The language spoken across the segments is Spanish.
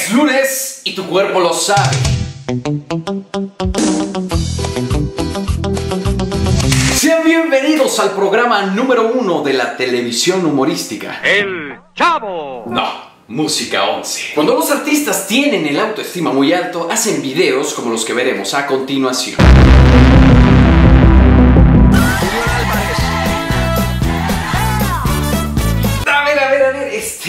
Es lunes y tu cuerpo lo sabe. Sean bienvenidos al programa número uno de la televisión humorística. El Chavo. No, Música 11. Cuando los artistas tienen el autoestima muy alto, hacen videos como los que veremos a continuación.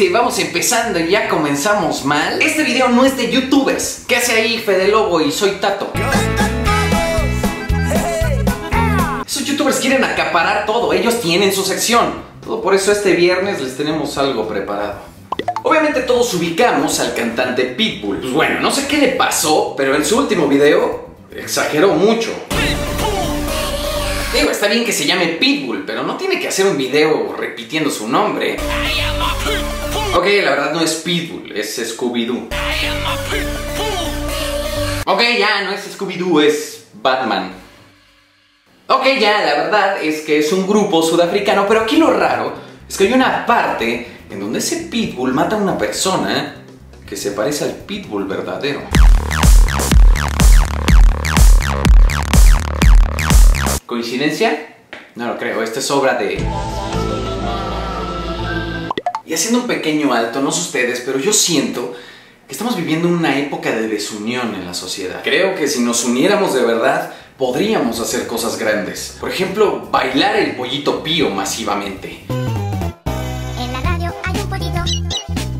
Este, vamos empezando y ya comenzamos mal. Este video no es de youtubers. ¿Qué hace ahí Fede Lobo y soy Tato? Esos youtubers quieren acaparar todo, ellos tienen su sección. Todo por eso este viernes les tenemos algo preparado. Obviamente todos ubicamos al cantante Pitbull. Pues bueno, no sé qué le pasó, pero en su último video exageró mucho. Digo, está bien que se llame Pitbull, pero no tiene que hacer un video repitiendo su nombre. Ok, la verdad no es Pitbull, es Scooby-Doo. Ok, ya, no es Scooby-Doo, es Batman. Ok, ya, la verdad es que es un grupo sudafricano, pero aquí lo raro es que hay una parte en donde ese Pitbull mata a una persona que se parece al Pitbull verdadero. ¿Coincidencia? No lo creo, esta es obra de... Y haciendo un pequeño alto, no sé ustedes, pero yo siento que estamos viviendo una época de desunión en la sociedad. Creo que si nos uniéramos de verdad, podríamos hacer cosas grandes. Por ejemplo, bailar el pollito pío masivamente. En la radio hay un pollito.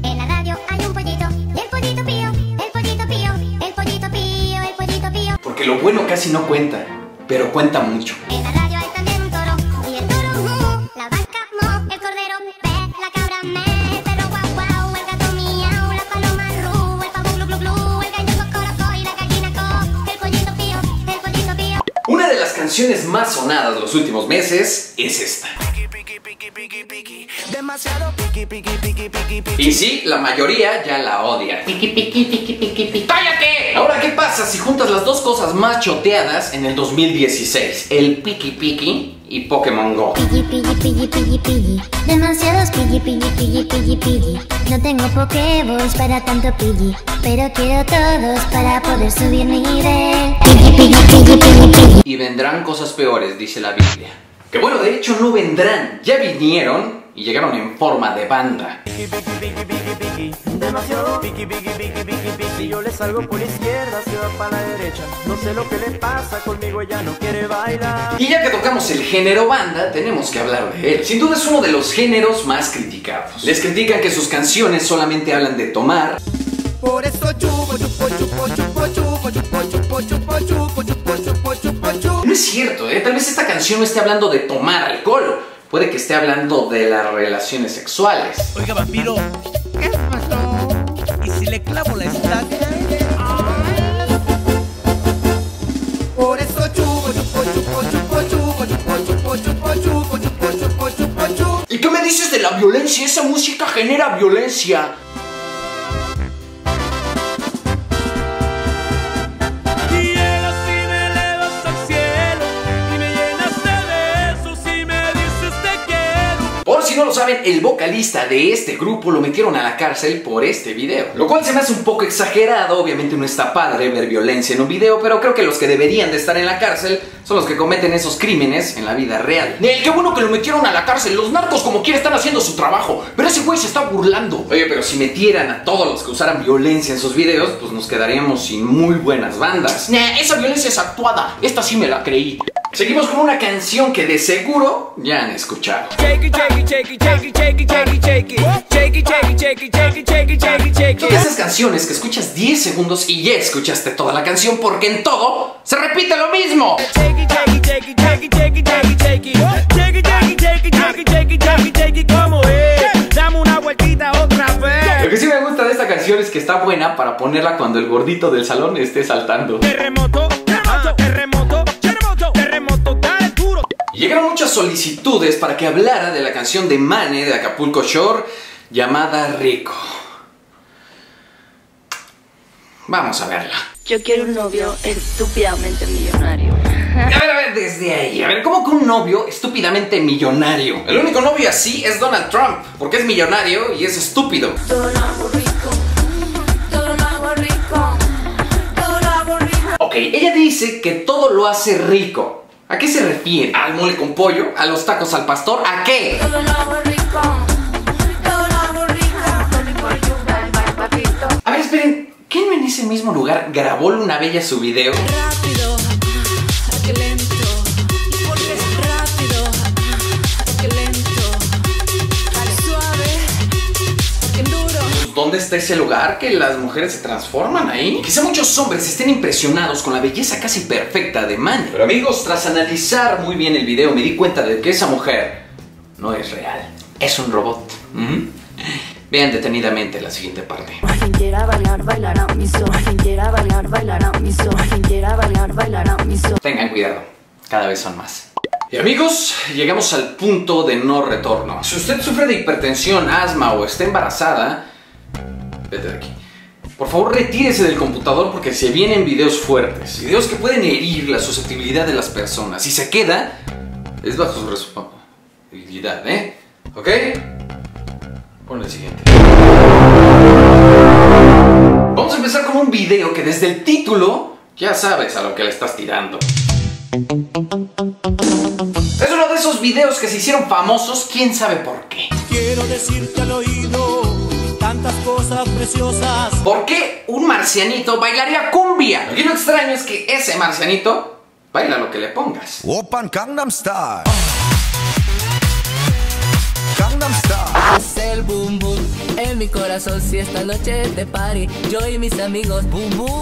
En la radio hay un pollito. Y el pollito pío, el pollito pío, el pollito pío, el pollito pío. Porque lo bueno casi no cuenta, pero cuenta mucho. En la radio canciones más sonadas de los últimos meses es esta. Piqui, piqui, piqui, piqui, piqui. Y sí, la mayoría ya la odia. Piqui, piqui, piqui, piqui, piqui. ¡Cállate! Ahora, ¿qué pasa si juntas las dos cosas más choteadas en el 2016? El Piki Piki y Pokémon Go. Piggy, piggy, piggy, piggy, piggy. Demasiados piggy, piggy, piggy, piggy, piggy. No tengo para tanto piggy, pero quiero todos para poder subir nivel. Piggy, piggy, piggy, piggy, piggy. Y vendrán cosas peores, dice la Biblia. Que bueno, de hecho no vendrán, ya vinieron y llegaron en forma de banda. Piqui. Demasiado piqui, piqui, piqui, piqui, piqui. Yo le salgo por la izquierda, se va para la derecha. No sé lo que le pasa, conmigo ella no quiere bailar. Y ya que tocamos el género banda, tenemos que hablar de él. Sin duda es uno de los géneros más criticados. Les critican que sus canciones solamente hablan de tomar, Por eso chupo, chupo, chupo, chupo, chupo, chupo, chupo, chupo, chupo, chupo, chupo, chupo, chupo. No es cierto, ¿eh? Tal vez esta canción no esté hablando de tomar alcohol. Puede que esté hablando de las relaciones sexuales. Oiga, vampiro, violencia? Esa música genera violencia. Si no lo saben, el vocalista de este grupo lo metieron a la cárcel por este video. Lo cual se me hace un poco exagerado, obviamente no está padre ver violencia en un video, pero creo que los que deberían de estar en la cárcel son los que cometen esos crímenes en la vida real. Nel, qué bueno que lo metieron a la cárcel, los narcos como quiera están haciendo su trabajo, pero ese güey se está burlando. Oye, pero si metieran a todos los que usaran violencia en sus videos, pues nos quedaríamos sin muy buenas bandas. Nah, esa violencia es actuada, esta sí me la creí. Seguimos con una canción que de seguro ya han escuchado. Esas canciones que escuchas 10 segundos y ya escuchaste toda la canción porque en todo se repite lo mismo. Otra vez. Lo que sí me gusta de esta canción es que está buena para ponerla cuando el gordito del salón esté saltando. Terremoto, terremoto, terremoto. Llegaron muchas solicitudes para que hablara de la canción de Mane de Acapulco Shore llamada Rico. Vamos a verla. Yo quiero un novio estúpidamente millonario. A ver, a ver, desde ahí. A ver, ¿cómo que un novio estúpidamente millonario? El único novio así es Donald Trump, porque es millonario y es estúpido. Ok, ella dice que todo lo hace rico. ¿A qué se refiere? ¿Al mole con pollo? ¿A los tacos al pastor? ¿A qué? A ver, esperen. ¿Quién en ese mismo lugar grabó una bella su video? rápido, ¿Dónde está ese lugar que las mujeres se transforman ahí? Quizá muchos hombres estén impresionados con la belleza casi perfecta de Manny. Pero amigos, tras analizar muy bien el video me di cuenta de que esa mujer no es real. Es un robot. Vean detenidamente la siguiente parte. Quien quiera bailar, bailará miso. Quien quiera bailar, bailará miso. Quien quiera bailar, bailará miso. Tengan cuidado, cada vez son más. Y amigos, llegamos al punto de no retorno. Si usted sufre de hipertensión, asma o está embarazada, vete de aquí. Por favor, retírese del computador porque se vienen videos fuertes. Videos que pueden herir la susceptibilidad de las personas. Si se queda, es bajo su responsabilidad, ¿eh? ¿Ok? Pon el siguiente. Vamos a empezar con un video que desde el título ya sabes a lo que le estás tirando. Es uno de esos videos que se hicieron famosos, quién sabe por qué. Quiero decirte al oído tantas cosas preciosas. ¿Por qué un marcianito bailaría cumbia? Aquí lo extraño es que ese marcianito baila lo que le pongas. Open Gangnam Style. Gangnam Style. Es el boom boom en mi corazón si esta noche es de party. Yo y mis amigos boom boom.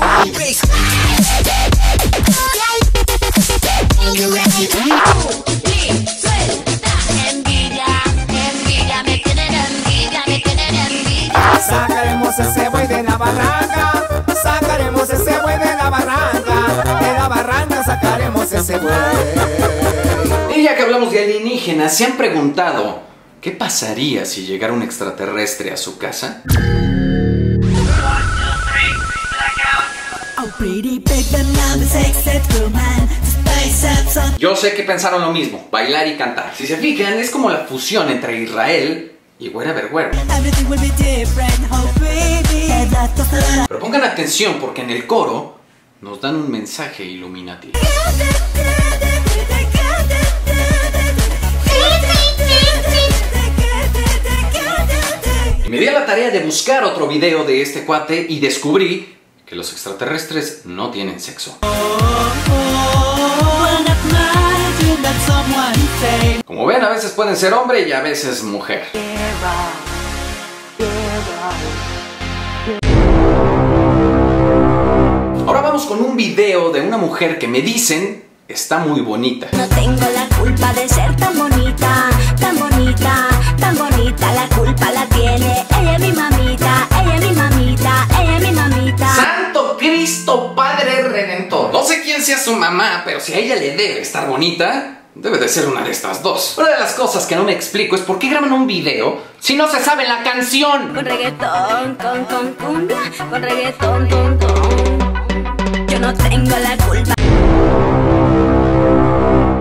Alienígenas, ¿se han preguntado qué pasaría si llegara un extraterrestre a su casa? Yo sé que pensaron lo mismo, bailar y cantar. Si se fijan, es como la fusión entre Israel y. That's the Pero pongan atención porque en el coro nos dan un mensaje Illuminati. Me di a la tarea de buscar otro video de este cuate y descubrí que los extraterrestres no tienen sexo. Como ven, a veces pueden ser hombre y a veces mujer. Ahora vamos con un video de una mujer que me dicen está muy bonita. No tengo la culpa de ser tan bonita, quién sea su mamá, pero si a ella le debe estar bonita, debe de ser una de estas dos. Una de las cosas que no me explico es por qué graban un video si no se sabe la canción. Con reggaetón, con, con cumbia, con reggaetón, con, con. Yo no tengo la culpa.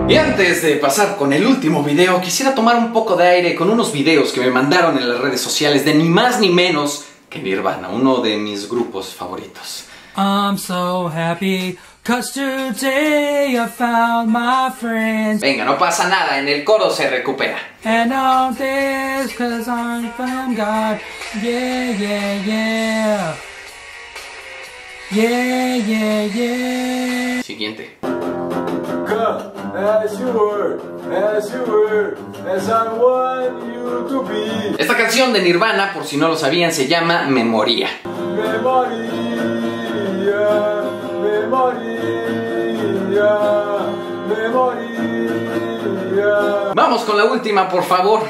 Y antes de pasar con el último video, quisiera tomar un poco de aire con unos videos que me mandaron en las redes sociales de ni más ni menos que Nirvana, uno de mis grupos favoritos. I'm so happy, cause today I found my friends. Venga, no pasa nada, en el coro se recupera. And all this cause I'm from God. Yeah, yeah, yeah. Yeah, yeah, yeah. Siguiente. Come as you were, as you were, as I want you to be. Esta canción de Nirvana, por si no lo sabían, se llama Memoria. Memoria, memoria, Vamos con la última, por favor.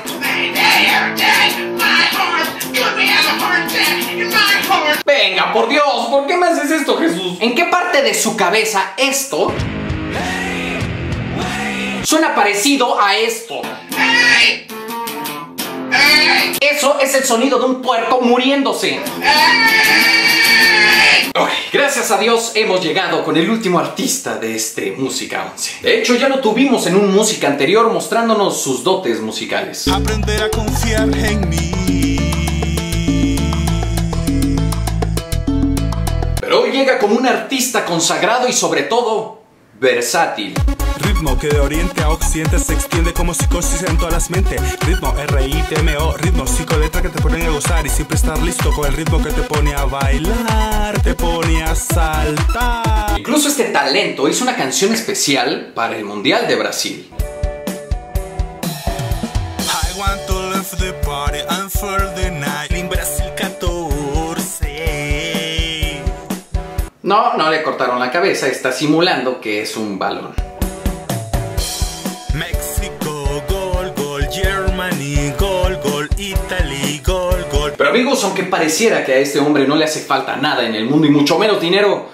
Venga, por Dios, ¿por qué me haces esto, Jesús? ¿En qué parte de su cabeza esto suena parecido a esto? Eso es el sonido de un puerco muriéndose. Ay, gracias a Dios hemos llegado con el último artista de este Música 11. De hecho, ya lo tuvimos en un música anterior mostrándonos sus dotes musicales. Aprender a confiar en mí. Pero hoy llega como un artista consagrado y sobre todo versátil. Ritmo que de oriente a occidente se extiende como psicosis en todas las mentes. Ritmo R-I-T-M-O, ritmo psicoletra que te ponen a gozar y siempre estar listo con el ritmo que te pone a bailar, te pone a saltar. Incluso este talento hizo una canción especial para el Mundial de Brasil. I want to live the party and for the night. En Brasil 14. No, no le cortaron la cabeza, está simulando que es un balón. Amigos, aunque pareciera que a este hombre no le hace falta nada en el mundo y mucho menos dinero,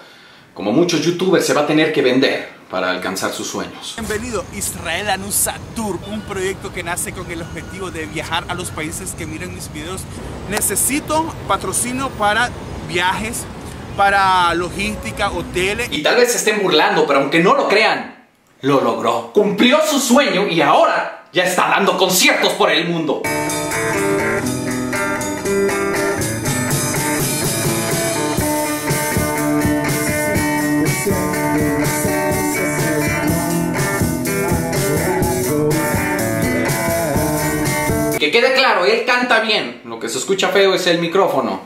como muchos youtubers se va a tener que vender para alcanzar sus sueños. Bienvenido Israel Anusa Tour, un proyecto que nace con el objetivo de viajar a los países que miran mis videos. Necesito patrocinio para viajes, para logística, hoteles. Y tal vez se estén burlando, pero aunque no lo crean, lo logró. Cumplió su sueño y ahora ya está dando conciertos por el mundo. Que quede claro, él canta bien. Lo que se escucha feo es el micrófono.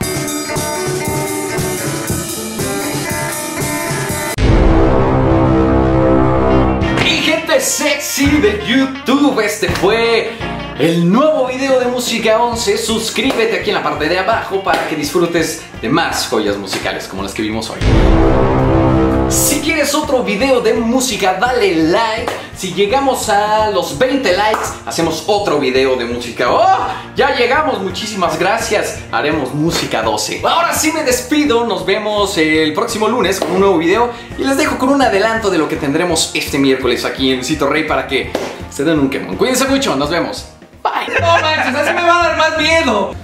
Y gente sexy de YouTube, este fue el nuevo video de Música 11. Suscríbete aquí en la parte de abajo para que disfrutes de más joyas musicales como las que vimos hoy. Si quieres otro video de música, dale like. Si llegamos a los 20 likes, hacemos otro video de música. ¡Oh! Ya llegamos, muchísimas gracias. Haremos música 12. Ahora sí me despido. Nos vemos el próximo lunes con un nuevo video. Y les dejo con un adelanto de lo que tendremos este miércoles aquí en Cito Rey para que se den un quemón. Cuídense mucho, nos vemos. No manches, así me va a dar más miedo.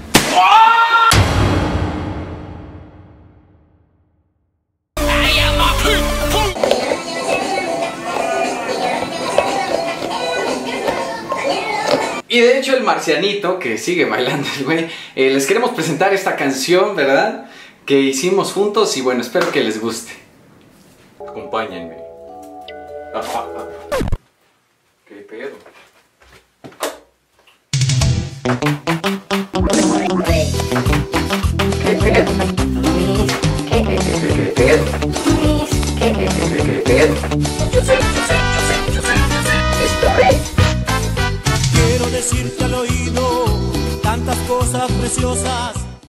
Y de hecho el marcianito, que sigue bailando el güey, eh, les queremos presentar esta canción, ¿verdad? Que hicimos juntos y bueno, espero que les guste. Acompáñenme. ¿Qué pedo? Thank you.